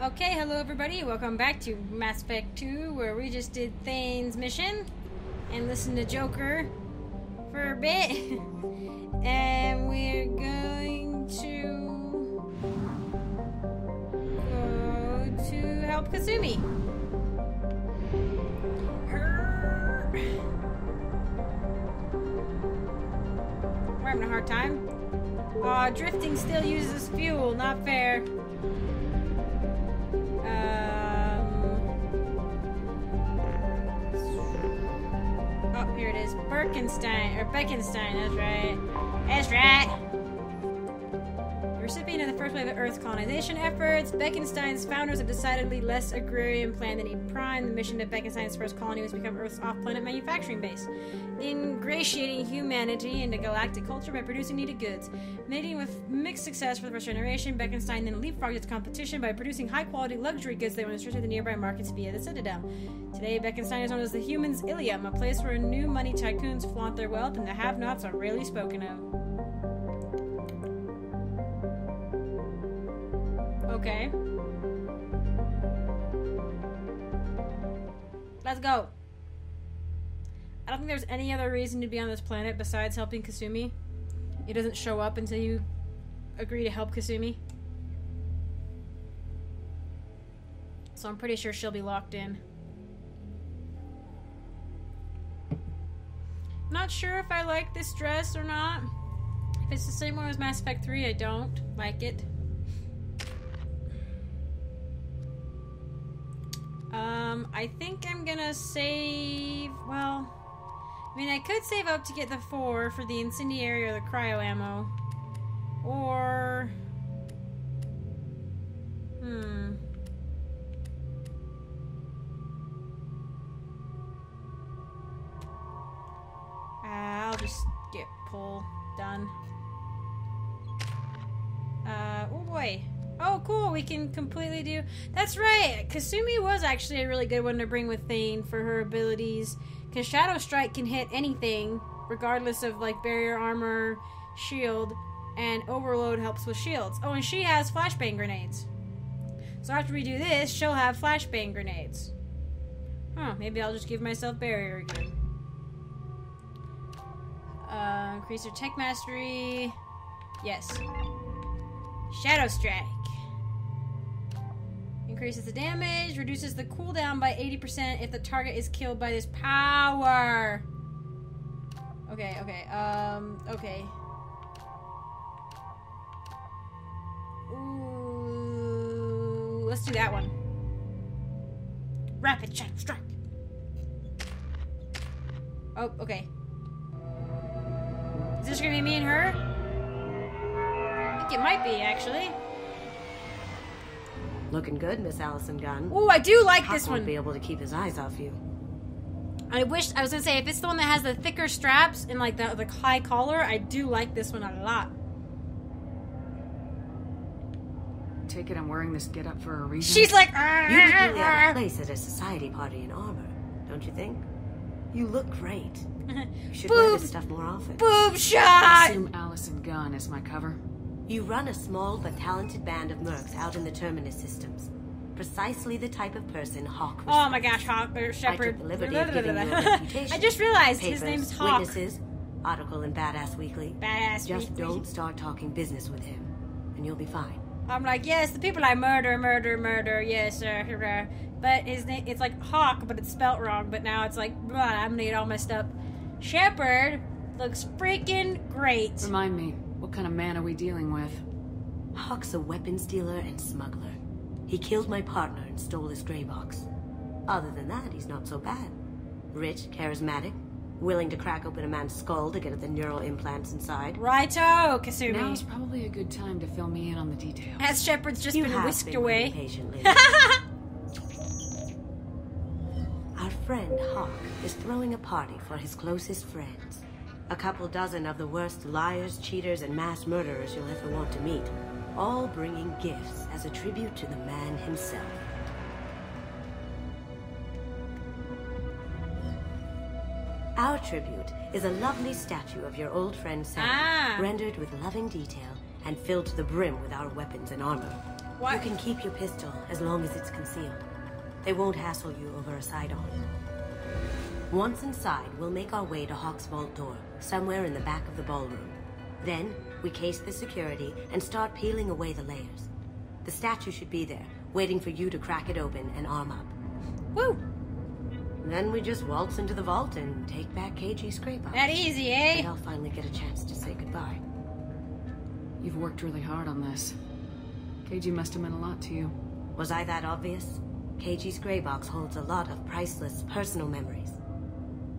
Okay, hello everybody. Welcome back to Mass Effect 2, where we just did Thane's mission and listened to Joker for a bit. and we're going to go to help Kasumi. We're having a hard time. Aw, drifting still uses fuel, not fair. Um, oh, here it is. Birkenstein, or Bekenstein, that's right. That's right. Recipient of the first wave of Earth's colonization efforts, Bekenstein's founders a decidedly less agrarian plan than Eden Prime. The mission of Bekenstein's first colony was to become Earth's off-planet manufacturing base, ingratiating humanity into galactic culture by producing needed goods. Mating with mixed success for the first generation, Bekenstein then leapfrogged its competition by producing high-quality luxury goods that were distributed to the nearby markets via the Citadel. Today, Bekenstein is known as the Humans' Ilium, a place where new money tycoons flaunt their wealth and the have-nots are rarely spoken of. Okay. Let's go. I don't think there's any other reason to be on this planet besides helping Kasumi. It doesn't show up until you agree to help Kasumi. So I'm pretty sure she'll be locked in. Not sure if I like this dress or not. If it's the same one as Mass Effect 3, I don't like it. Um, I think I'm gonna save. Well, I mean, I could save up to get the four for the incendiary or the cryo ammo, or hmm. Uh, I'll just get pull done. Uh, oh boy. Oh, cool. We can completely do. That's right. Kasumi was actually a really good one to bring with Thane for her abilities. Because Shadow Strike can hit anything, regardless of like barrier armor, shield, and Overload helps with shields. Oh, and she has flashbang grenades. So after we do this, she'll have flashbang grenades. Huh, maybe I'll just give myself barrier again. Uh, increase her tech mastery. Yes. Shadow Strike. Increases the damage, reduces the cooldown by 80% if the target is killed by this power. Okay, okay, um, okay. Ooh, let's do that one. Rapid Shadow Strike. Oh, okay. Is this gonna be me and her? I think it might be, actually. Looking good, Miss Allison Gunn. Ooh, I do like Hock this won't one. be able to keep his eyes off you. I wish I was gonna say if it's the one that has the thicker straps and like the the high collar, I do like this one a lot. Take it I'm wearing this get up for a reason. She's like, ah, You would really out of place at a society party in armor, don't you think? You look great. You should wear this stuff more often. boob shot. I assume Allison Gunn is my cover. You run a small but talented band of mercs out in the Terminus systems. Precisely the type of person Hock was. Oh my gosh, Hawk or I Shepard. the liberty of giving you a reputation. I just realized his Papers, name's Hawk. Witnesses, article in Badass Weekly. Badass Just Weekly. don't start talking business with him, and you'll be fine. I'm like, yes, the people I murder, murder, murder. Yes, sir. But his name, it's like Hawk, but it's spelt wrong. But now it's like, blah, I'm gonna get all messed up. Shepard looks freaking great. Remind me, what kind of man are we dealing with? Hock's a weapons dealer and smuggler. He killed my partner and stole his gray box. Other than that, he's not so bad. Rich, charismatic, willing to crack open a man's skull to get at the neural implants inside. Righto, Kasumi. Now's Kasumi. probably a good time to fill me in on the details. As Shepard's just you been have whisked been away. patiently. Our friend Hock is throwing a party for his closest friends. A couple dozen of the worst liars, cheaters, and mass murderers you'll ever want to meet. All bringing gifts as a tribute to the man himself. Our tribute is a lovely statue of your old friend Sam, Ah. rendered with loving detail and filled to the brim with our weapons and armor. What? You can keep your pistol as long as it's concealed. They won't hassle you over a sidearm. Once inside, we'll make our way to Hock's vault door, somewhere in the back of the ballroom. Then, we case the security and start peeling away the layers. The statue should be there, waiting for you to crack it open and arm up. Woo! Then we just waltz into the vault and take back Keiji's gray box. That easy, And eh? I'll finally get a chance to say goodbye. You've worked really hard on this. Keiji must have meant a lot to you. Was I that obvious? Keiji's gray box holds a lot of priceless personal memories.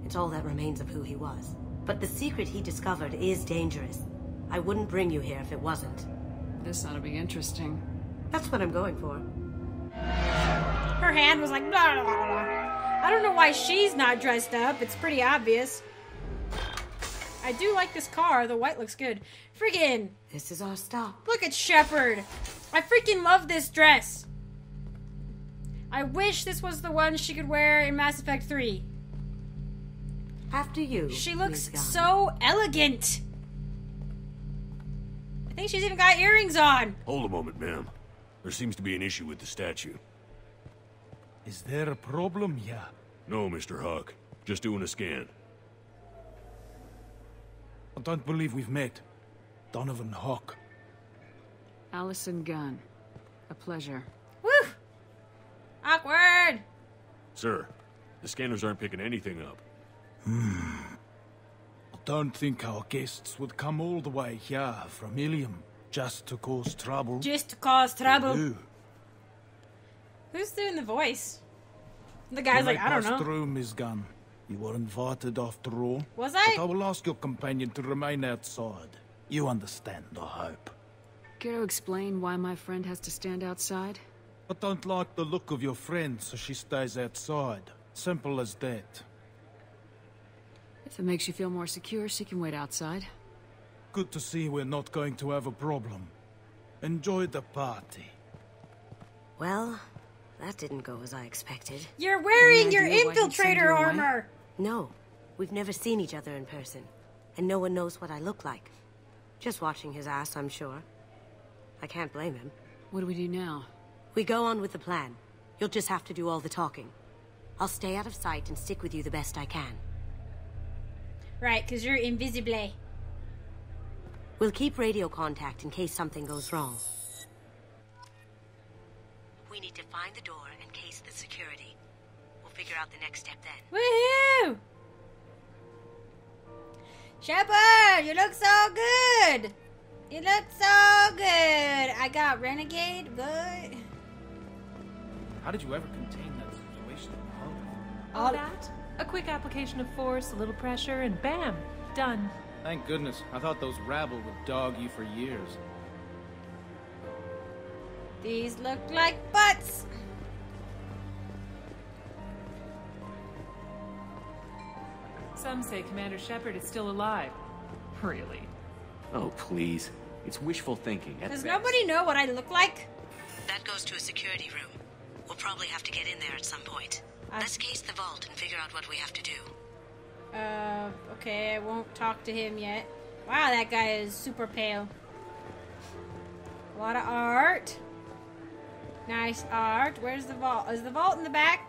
It's all that remains of who he was. But the secret he discovered is dangerous. I wouldn't bring you here if it wasn't. This ought to be interesting. That's what I'm going for. Her hand was like blah, blah, blah. I don't know why she's not dressed up. It's pretty obvious. I do like this car. The white looks good. Freaking This is our stop. look at Shepard. I freaking love this dress. I wish this was the one she could wear in Mass Effect 3. After you. She looks so elegant. I think she's even got earrings on. Hold a moment, ma'am. There seems to be an issue with the statue. Is there a problem here? No, Mr. Hock. Just doing a scan. I don't believe we've met. Donovan Hock. Allison Gunn. A pleasure. Woo! Awkward. Sir, the scanners aren't picking anything up. Hmm. I don't think our guests would come all the way here from Ilium just to cause trouble. Just to cause trouble. You. Who's doing the voice? The guy's like, You I don't pass know. through, Miss Gunn. You were invited after all. Was But I I? will ask your companion to remain outside. You understand, I hope. Care to explain why my friend has to stand outside? I don't like the look of your friend, so she stays outside. Simple as that. If it makes you feel more secure, she can wait outside. Good to see we're not going to have a problem. Enjoy the party. Well, that didn't go as I expected. You're wearing your idea why he'd send you infiltrator armor. No, we've never seen each other in person. And no one knows what I look like. Just watching his ass, I'm sure. I can't blame him. What do we do now? We go on with the plan. You'll just have to do all the talking. I'll stay out of sight and stick with you the best I can. Right, because you're invisible. We'll keep radio contact in case something goes wrong. We need to find the door and case the security. We'll figure out the next step then. Woohoo! Shepard, you look so good. You look so good. I got renegade, but How did you ever contain that situation in Harlem? All that? A quick application of force, a little pressure, and bam! Done. Thank goodness. I thought those rabble would dog you for years. these look like butts. Some say Commander Shepard is still alive. Really? Oh, please. It's wishful thinking. At Does best. nobody know what I look like? That goes to a security room. We'll probably have to get in there at some point. I- Let's case the vault and figure out what we have to do. Uh, okay, I won't talk to him yet. Wow, that guy is super pale. A lot of art. Nice art. Where's the vault? Is the vault in the back?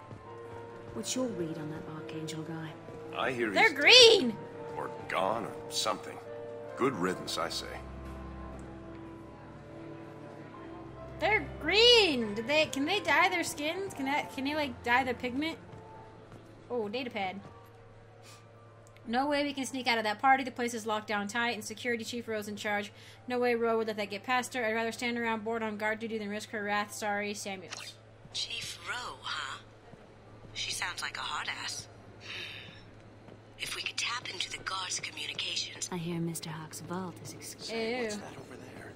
What's your read on that Archangel guy? I hear They're he's green. or gone or something. Good riddance, I say. They're green. Did they? Can they dye their skins? Can that? Can they like dye their pigment? Oh, data pad. No way we can sneak out of that party. The place is locked down tight, and security chief Rowe's in charge. No way Rowe would let that get past her. I'd rather stand around bored on guard duty than risk her wrath. Sorry, Samuels. Chief Rowe, huh? She sounds like a hard ass. Hmm. If we could tap into the guard's communications. I hear Mr. Hock's vault is exclusive. What's that over there?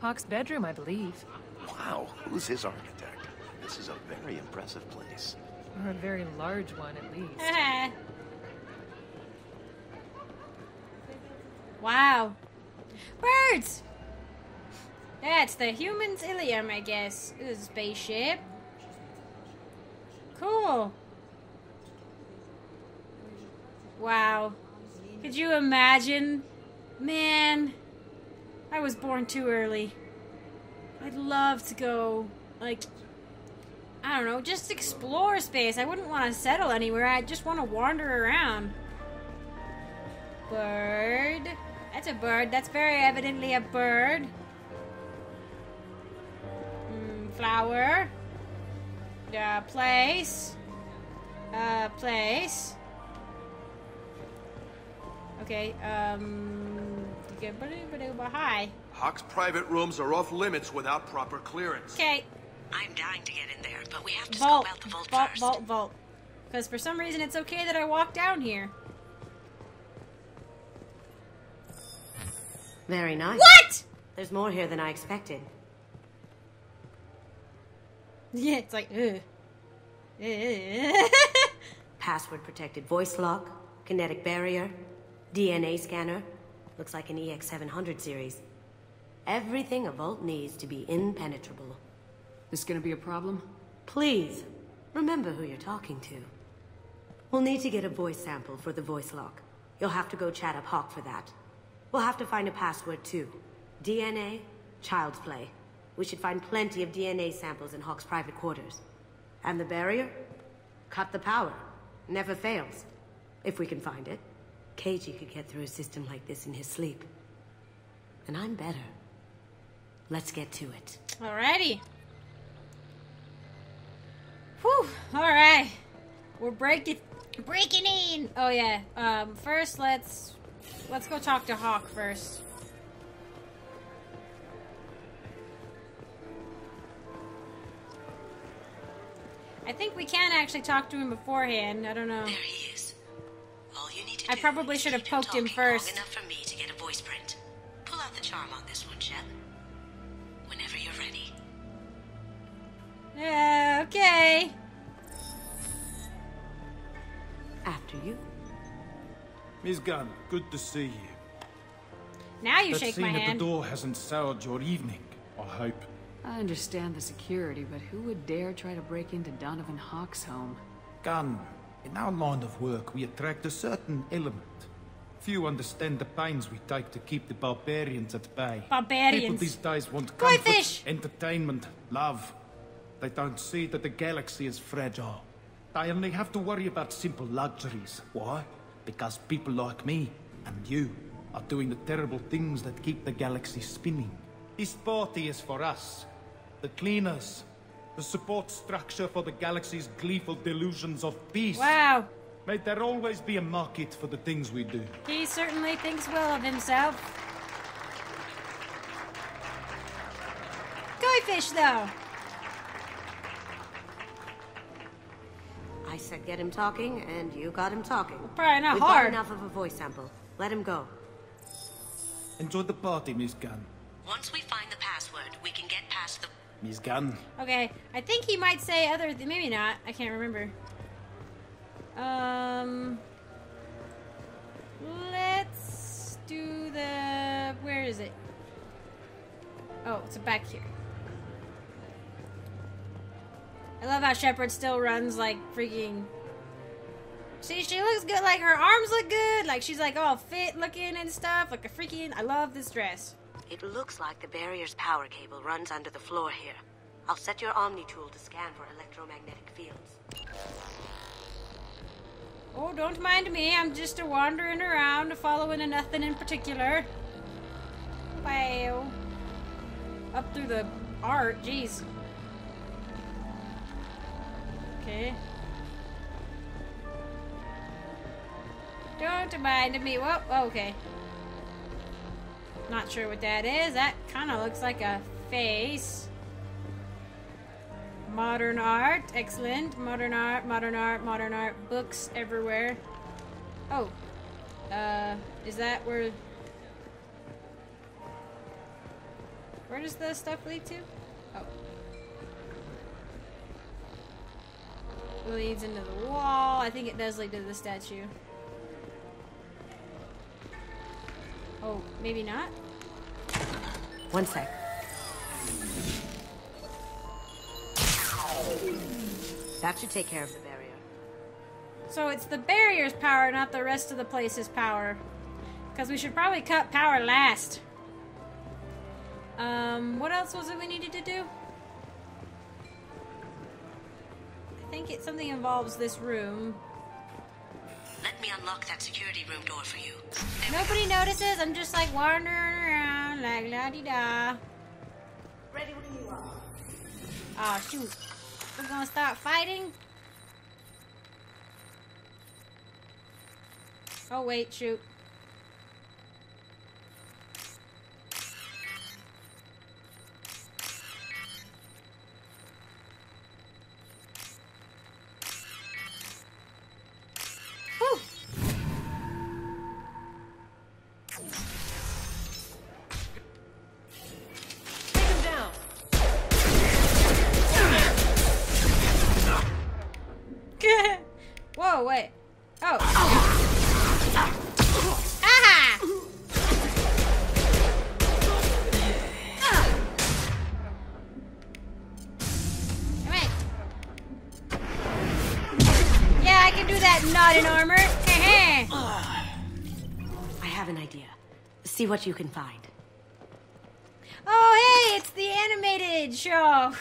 Hock's bedroom, I believe. Wow, who's his architect? This is a very impressive place. Or a very large one, at least. wow. Birds! That's the human's Ilium, I guess. This spaceship. Cool. Wow. Could you imagine? Man, I was born too early. I'd love to go, like, I don't know, just explore space. I wouldn't want to settle anywhere. I just want to wander around. Bird. That's a bird. That's very evidently a bird. Mm, flower. Uh, place. Uh, place. Okay, um. Hi. Hock's private rooms are off limits without proper clearance. Okay. I'm dying to get in there, but we have to Vault. scope out the vault, Vault, first. vault, vault. Because for some reason it's okay that I walk down here. Very nice. What? There's more here than I expected. Yeah, it's like, ugh. Password protected voice lock, kinetic barrier, DNA scanner. Looks like an EX700 series. Everything a vault needs to be impenetrable. This gonna be a problem? Please, remember who you're talking to. We'll need to get a voice sample for the voice lock. You'll have to go chat up Hock for that. We'll have to find a password too. DNA, child's play. We should find plenty of DNA samples in Hock's private quarters. And the barrier? Cut the power. Never fails. If we can find it. Keiji could get through a system like this in his sleep. And I'm better. Let's get to it. Alrighty. Whew. Alright. We're breaking breaking in. Oh yeah. Um first let's let's go talk to Hock first. I think we can actually talk to him beforehand. I don't know. There he is. All you need to I probably should have poked him first. Yeah, okay. After you. Miss Gunn, good to see you. Now you that shake scene my at the door hasn't soured your evening, I hope. I understand the security, but who would dare try to break into Donovan Hock's home? Gunn, in our line of work, we attract a certain element. Few understand the pains we take to keep the barbarians at bay. Barbarians. People these days want comfort, fish! entertainment, love. They don't see that the galaxy is fragile. They only have to worry about simple luxuries. Why? Because people like me and you are doing the terrible things that keep the galaxy spinning. This party is for us, the cleaners, the support structure for the galaxy's gleeful delusions of peace. Wow. May there always be a market for the things we do. He certainly thinks well of himself. Koi fish though. Said get him talking, and you got him talking. Probably not We've hard. got enough of a voice sample. Let him go. Enjoy the party, Miss Gunn. Once we find the password, we can get past the... Miss Gunn. Okay, I think he might say other. Th- maybe not. I can't remember. Um, let's do the. Where is it? Oh, it's back here. I love how Shepard still runs like freaking. See, she looks good. Like her arms look good. Like she's like all fit looking and stuff. Like a freaking. I love this dress. It looks like the barrier's power cable runs under the floor here. I'll set your Omni tool to scan for electromagnetic fields. Oh, don't mind me. I'm just a wandering around, following a nothing in particular. Wow. Up through the art, jeez. Don't mind me. Whoa, okay. Not sure what that is. That kind of looks like a face. Modern art, excellent. Modern art, modern art, modern art. Books everywhere. Oh, uh, is that where? Where does the stuff lead to? Leads into the wall. I think it does lead to the statue. Oh, maybe not. One sec. That should take care of the barrier. So it's the barrier's power, not the rest of the place's power. Because we should probably cut power last. Um, what else was it we needed to do? Think it something involves this room. Let me unlock that security room door for you. Nobody notices. I'm just like wandering around like la di da. Ready when you are. Oh shoot! We're gonna start fighting. Oh wait, shoot. Do that not in armor. I have an idea. See what you can find. Oh, hey, it's the animated show.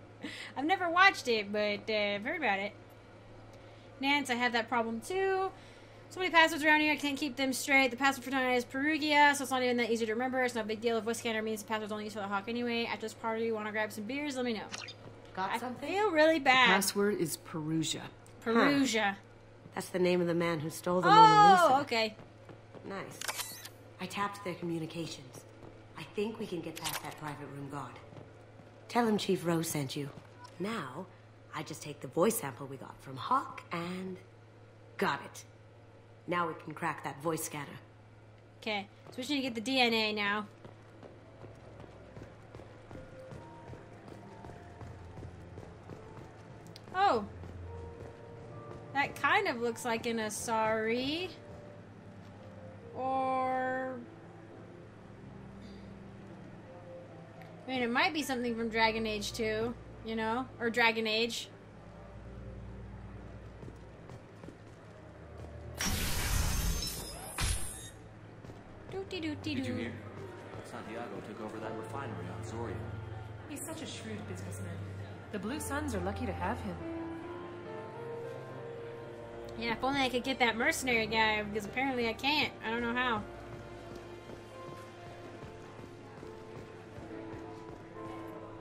I've never watched it, but uh, I've heard about it. Nance, I have that problem too. So many passwords around here, I can't keep them straight. The password for tonight is Peruggia, so it's not even that easy to remember. It's not a big deal. If voice scanner means the password's only used for the hawk anyway. After this party, you want to grab some beers? Let me know. Got I something? feel really bad. Password is Peruggia. Peruggia. That's the name of the man who stole the Mona oh, Lisa. Oh, okay. Nice. I tapped their communications. I think we can get past that private room guard. Tell him Chief Rowe sent you. Now, I just take the voice sample we got from Hock and... Got it. Now we can crack that voice scanner. Okay, so we need to get the DNA now. Oh. That kind of looks like an Asari. Or. I mean, it might be something from Dragon Age 2, you know? Or Dragon Age. Dooty dooty Did you doo. hear? Santiago took over that refinery on Zorya. He's such a shrewd businessman. The Blue Suns are lucky to have him. Yeah, if only I could get that mercenary guy, because apparently I can't. I don't know how.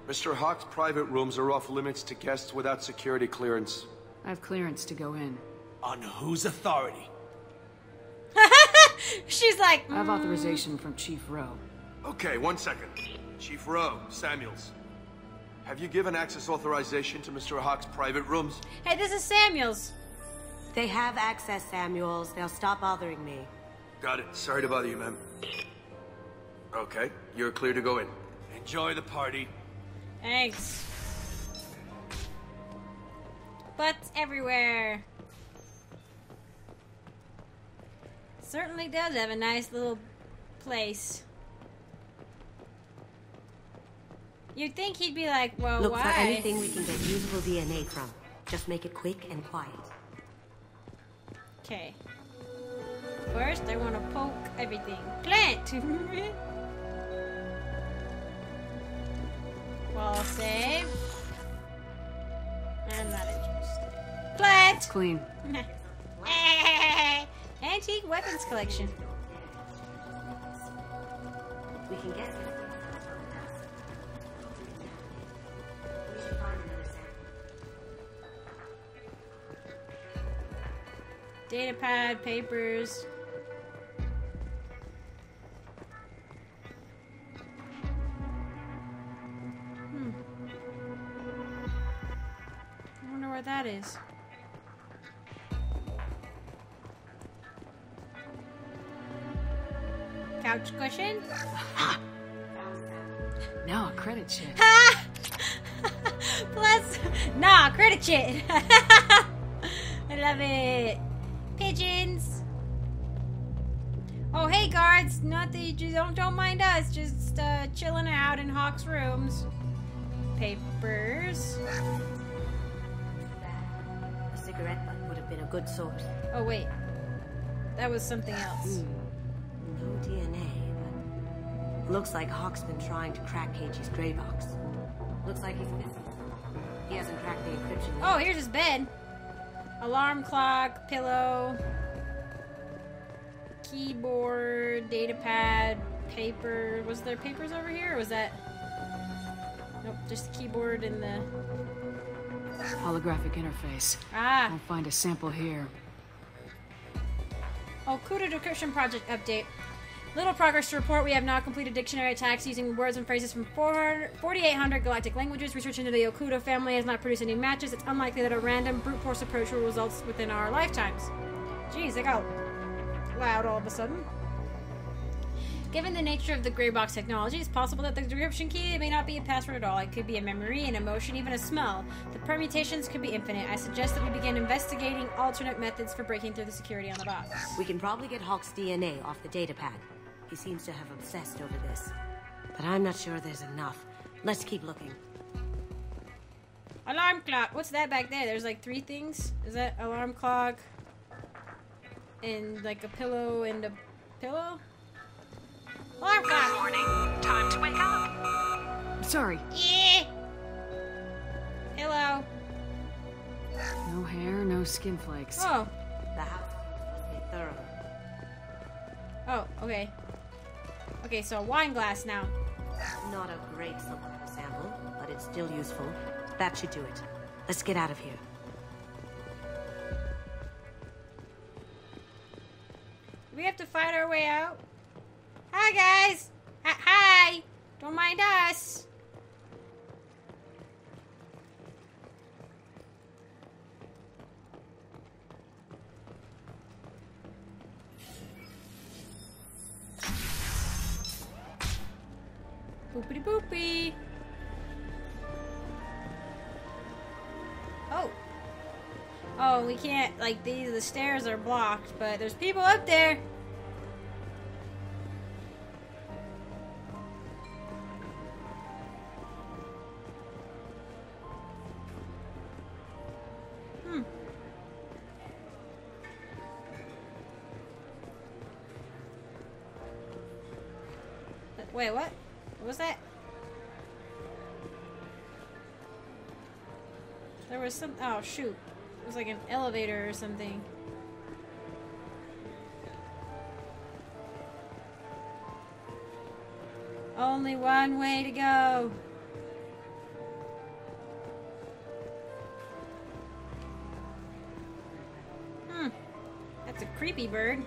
Mr. Hock's private rooms are off limits to guests without security clearance. I have clearance to go in. On whose authority? She's like, I have mm. authorization from Chief Rowe. Okay, one second. Chief Rowe, Samuels. Have you given access authorization to Mr. Hock's private rooms? hey, this is Samuels. They have access, Samuels. They'll stop bothering me. Got it. Sorry to bother you, ma'am. Okay, you're clear to go in. Enjoy the party. Thanks. Butts everywhere. Certainly does have a nice little place. You'd think he'd be like, well, Look why? for anything we can get usable DNA from. Just make it quick and quiet. Okay. First, I want to poke everything. Plant! Wall save. I'm not interested. Plant! Clean. Antique weapons collection. We can get there. Sample. Datapad, papers. Hmm. I wonder where that is. Couch cushion? Now a credit. Ha! Plus, nah, credit shit. I love it. Pigeons. Oh, hey guards. Not that you don't don't mind us. Just uh, chilling out in Hock's rooms. Papers. A cigarette butt would have been a good source. Oh wait, that was something else. No DNA, but Looks like Hock's been trying to crack Keiji's gray box. Looks like he's busy. He hasn't cracked the encryption yet. Oh, here's his bed. Alarm clock, pillow, keyboard, data pad, paper. Was there papers over here? Was that? Nope, just the keyboard and the. Holographic interface. Ah. I'll find a sample here. Oh, Okuda Decryption Project update. Little progress to report. We have now completed dictionary attacks using words and phrases from 400 4,800 galactic languages. Research into the Okuda family has not produced any matches. It's unlikely that a random brute force approach will result within our lifetimes. Jeez, they got loud all of a sudden. Given the nature of the gray box technology, it's possible that the decryption key may not be a password at all. It could be a memory, an emotion, even a smell. The permutations could be infinite. I suggest that we begin investigating alternate methods for breaking through the security on the box. We can probably get Hock's DNA off the data pad. He seems to have obsessed over this. But I'm not sure there's enough. Let's keep looking. Alarm clock. What's that back there? There's like three things. Is that alarm clock? And like a pillow and a pillow? Alarm clock. Good morning. Time to wake up. Sorry. Yeah. Hello. No hair, no skin flakes. Oh. The house must be thorough. Oh, okay. Okay, so a wine glass now. Not a great sample, but it's still useful. That should do it. Let's get out of here. We have to fight our way out? Hi, guys. Hi. hi. Don't mind us. Boopity boopy. Oh. Oh, we can't, like, these, the stairs are blocked, but there's people up there. Oh, shoot. It was like an elevator or something. Only one way to go. Hmm. That's a creepy bird.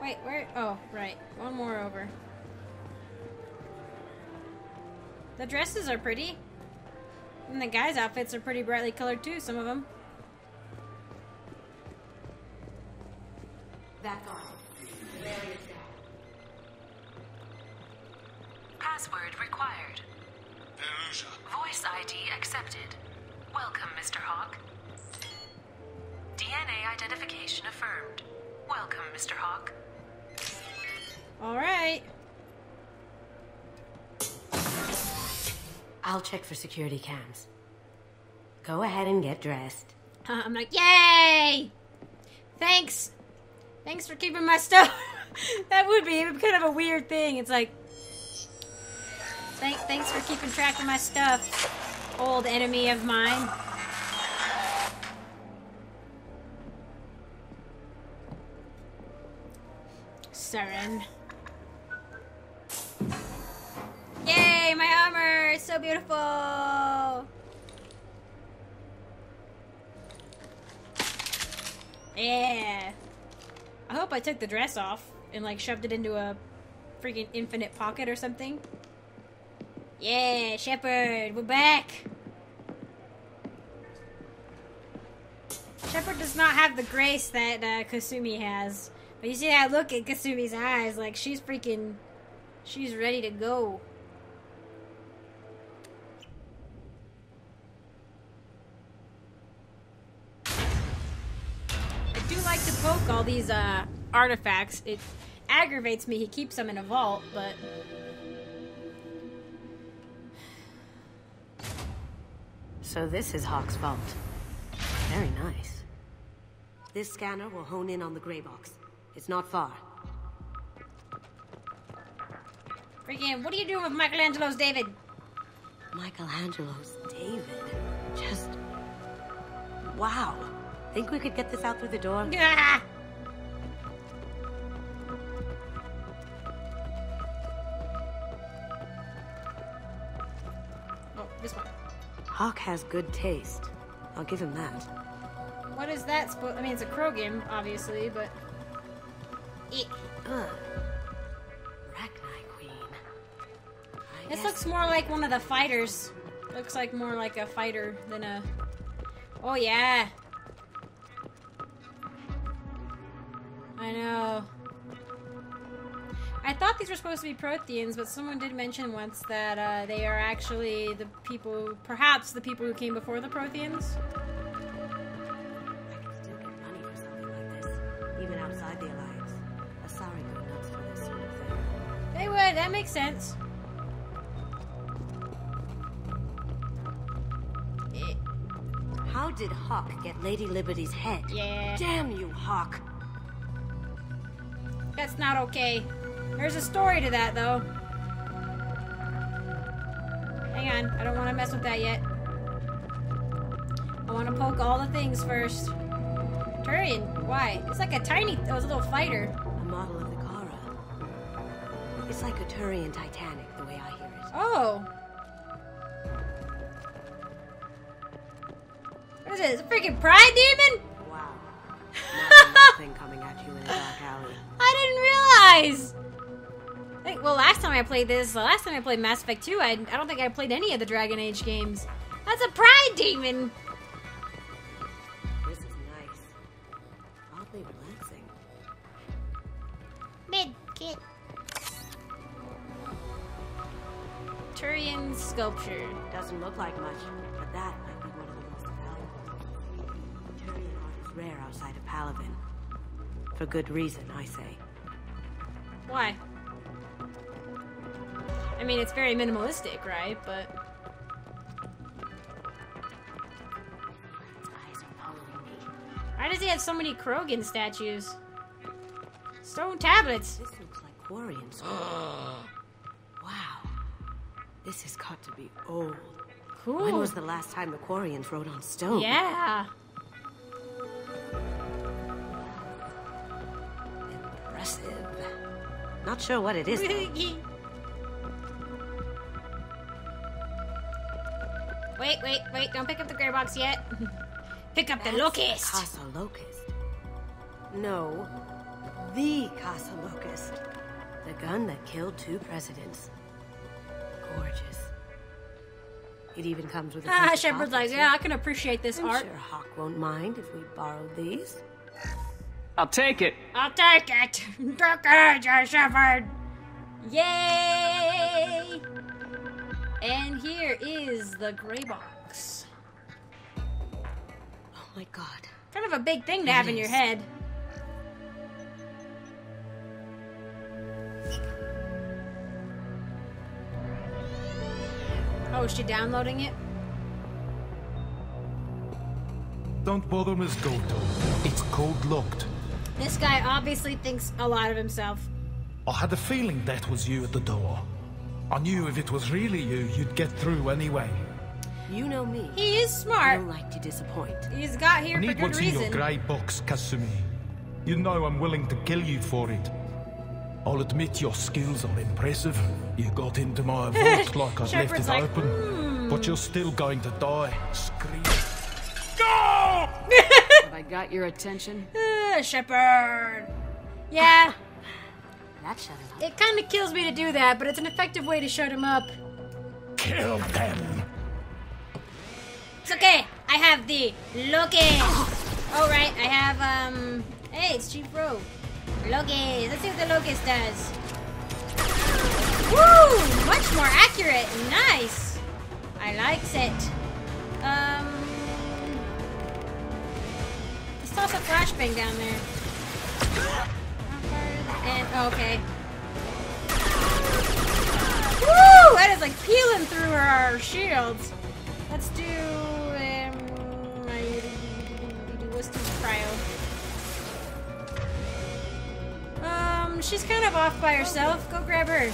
Wait, where? Oh, right. One more over. The dresses are pretty. And the guys' outfits are pretty brightly colored too, some of them. Back on. Password required. Peruggia. Voice ID accepted. Welcome, Mr. Hock. DNA identification affirmed. Welcome, Mr. Hock. Alright. I'll check for security cams. Go ahead and get dressed. Uh, I'm like, yay! Thanks! Thanks for keeping my stuff. that would be kind of a weird thing. It's like, thank, thanks for keeping track of my stuff, old enemy of mine. Saren. Yay, my armor! It's so beautiful! Yeah. I hope I took the dress off and like shoved it into a freaking infinite pocket or something. Yeah, Shepard, we're back. Shepard does not have the grace that uh, Kasumi has. But you see that look in Kasumi's eyes, like she's freaking, she's ready to go. All these uh, artifacts. It aggravates me. He keeps them in a vault, but So this is Hock's vault. Very nice. This scanner will hone in on the gray box. It's not far. Freaking, what are you doing with Michelangelo's David? Michelangelo's David. Just. Wow. Think we could get this out through the door? Ah! This one. Hock has good taste. I'll give him that. What is that supposed? I mean, it's a Krogan, obviously, but. Eek. Ugh. Rachni Queen. I This looks more like one of the fighters. Looks like more like a fighter than a. Oh yeah. I know. I thought these were supposed to be Protheans, but someone did mention once that uh, they are actually the people, perhaps the people who came before the Protheans. I can still get money for something like this, even outside the Alliance. Asari go nuts for this sort of thing. They would. That makes sense. Eh, How did Hock get Lady Liberty's head? Yeah. Damn you, Hock! That's not okay. There's a story to that, though. Hang on, I don't want to mess with that yet. I want to poke all the things first. Turian, why? It's like a tiny, oh, it's a little fighter. A model of the Kara. It's like a Turian Titanic, the way I hear it. Oh. What is it? It's a freaking pride demon? Wow. Imagine that thing coming at you in a dark alley. I didn't realize. I think, well, last time I played this, the last time I played Mass Effect 2, I, I don't think I played any of the Dragon Age games. That's a pride demon. This is nice. Oddly relaxing. Mid kit. Turian sculpture. Doesn't look like much, but that might be one of the most valuable. Turian art is rare outside of Palaven. For good reason, I say. Why? I mean, it's very minimalistic, right? But Eyes are following me. why does he have so many Krogan statues? Stone tablets. This looks like Quarian wow. This has got to be old. Cool. When was the last time the Quarians wrote on stone? Yeah. Impressive. Not sure what it is. wait, wait, wait! Don't pick up the gray box yet. pick up the That's locust. Kassa Locust. No, the Kassa Locust. The gun that killed two presidents. Gorgeous. It even comes with a Ah, piece of Shepard's like, yeah, I can appreciate this I'm art. sure Hock won't mind if we borrowed these. I'll take it. I'll take it. Take it, you Shepard. Yay! And here is the gray box. Oh my god. Kind of a big thing to It have in your head. Oh, is she downloading it? Don't bother, Miss Goto. It's code locked. This guy obviously thinks a lot of himself. I had a feeling that was you at the door. I knew if it was really you, you'd get through anyway. You know me. He is smart. I smart. don't like to disappoint. He's got here I for need good what's in your reason. grey box, Kasumi. You know I'm willing to kill you for it. I'll admit your skills are impressive. You got into my vault like I'd left it like, open. "Hmm." But you're still going to die. Scream. Go! Have I got your attention? Ah, Shepard. Yeah, That shut him up. it kind of kills me to do that, but it's an effective way to shut him up. Kill them. It's okay. I have the Locust. All right, I have um. Hey, it's Chief Rowe. Locust. Let's see what the Locust does. Woo! Much more accurate. Nice. I likes it. Um. Let's toss a flashbang down there. And, oh, okay. Woo! That is like peeling through our shields. Let's do, um, let's do cryo. Um, she's kind of off by herself. Go grab her.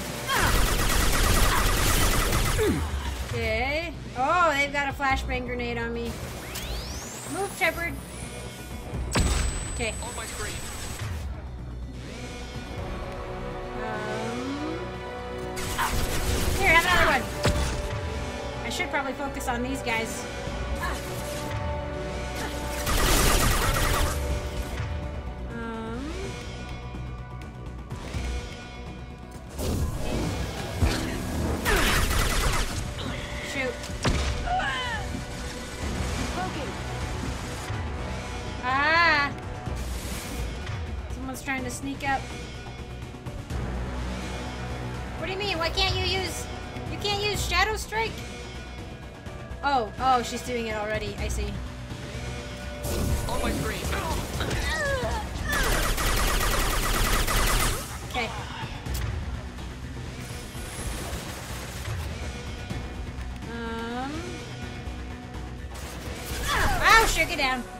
Okay. Oh, they've got a flashbang grenade on me. Move, Shepard. Okay. On my screen. Here, have another one. I should probably focus on these guys. She's doing it already. I see. On my screen. Okay. Um... Ow, shit, get down.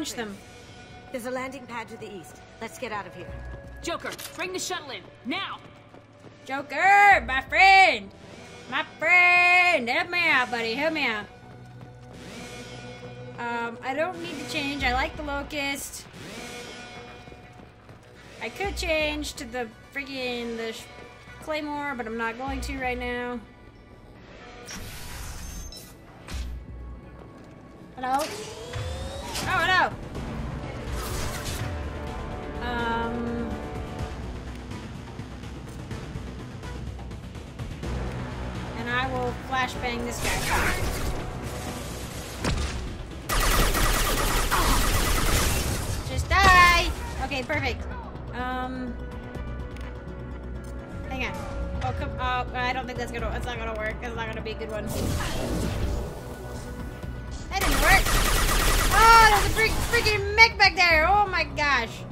Punch them. There's a landing pad to the east. Let's get out of here. Joker, bring the shuttle in now. Joker, my friend. My friend. Help me out, buddy. Help me out. Um, I don't need to change. I like the locust. I could change to the friggin' the sh- claymore, but I'm not going to right now. Hello? Flashbang this guy. Just die! Okay, perfect. Um. Hang on. Oh, come. Oh, I don't think that's gonna. That's not gonna work. That's not gonna be a good one. That didn't work. Oh, there's a freaking mech back there. Oh my gosh.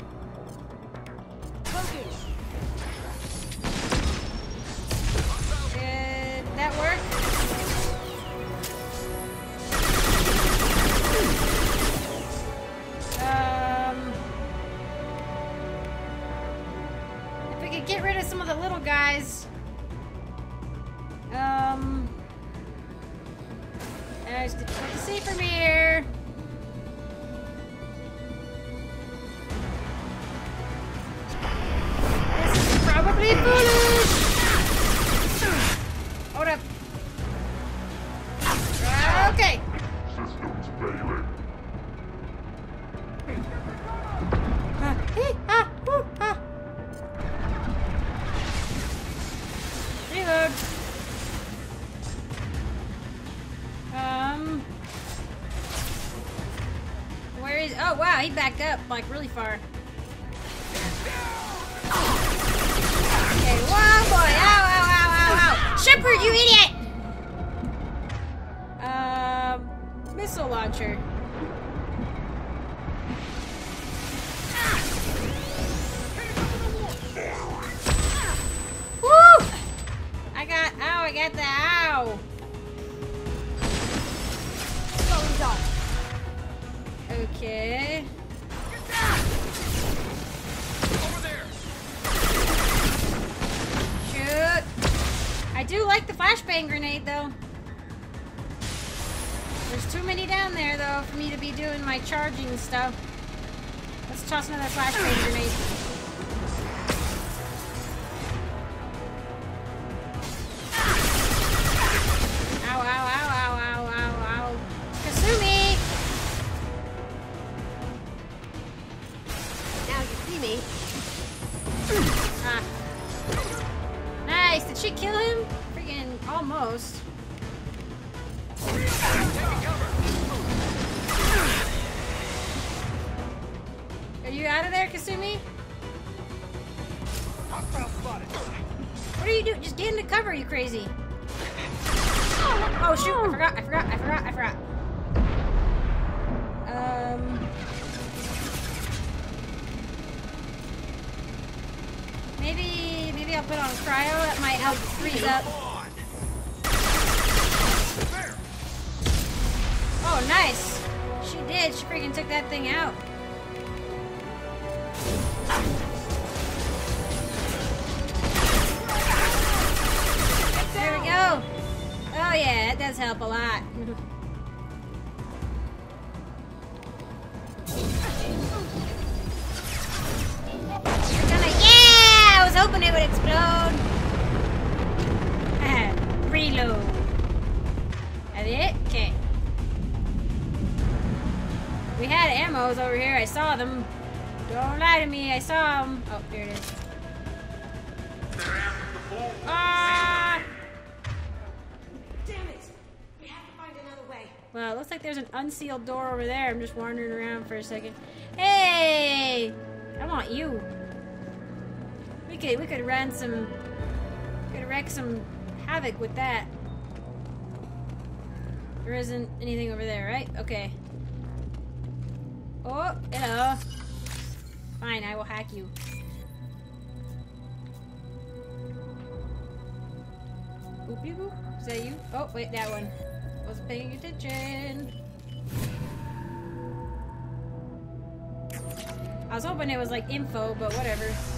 Like really far. Stuff. Let's toss another flashbang grenade. Crazy. Oh shoot, I forgot, yeah, that does help a lot. Gonna, yeah! I was hoping it would explode. Reload. That it? Okay. We had ammos over here. I saw them. Don't lie to me. I saw them. Oh, here it is. Ah! Well, it looks like there's an unsealed door over there. I'm just wandering around for a second. Hey! I want you. We could we could run some could wreck some havoc with that. There isn't anything over there, right? Okay. Oh, hello. Fine, I will hack you. Oop, oop, oop. Is that you? Oh, wait, that one. Wasn't paying attention. I was hoping it was like info, but whatever.